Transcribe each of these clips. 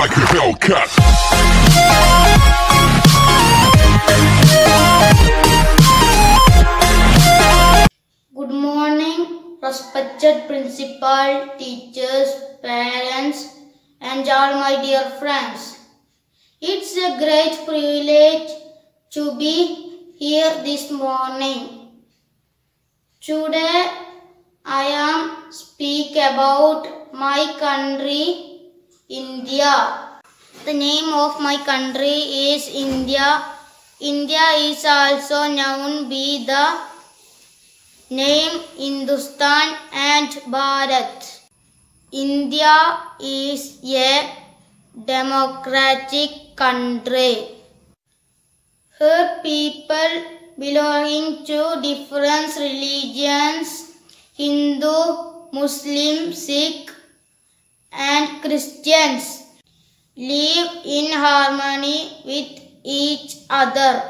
like a. Good morning, respected principal, teachers, parents, and all my dear friends. It's a great privilege to be here this morning. Today, I am speak about my country, India. The name of my country is India. India is also known by the name Hindustan and Bharat. India is a democratic country. Her people belonging to different religions Hindu, Muslim, Sikh, and Christians live in harmony with each other.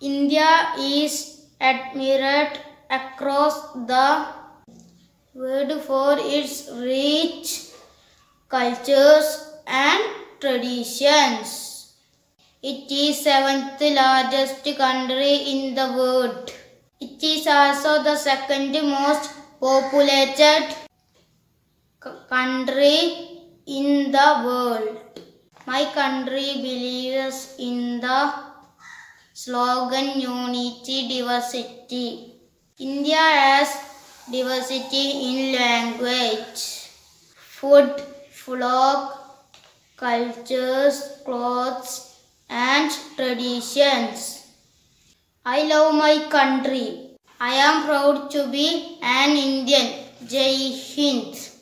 India is admired across the world for its rich cultures and traditions. It is seventh largest country in the world. It is also the second most populated country in the world. My country believes in the slogan unity diversity. India has diversity in language, food, folk, cultures, clothes, and traditions. I love my country. I am proud to be an Indian. Jai Hind.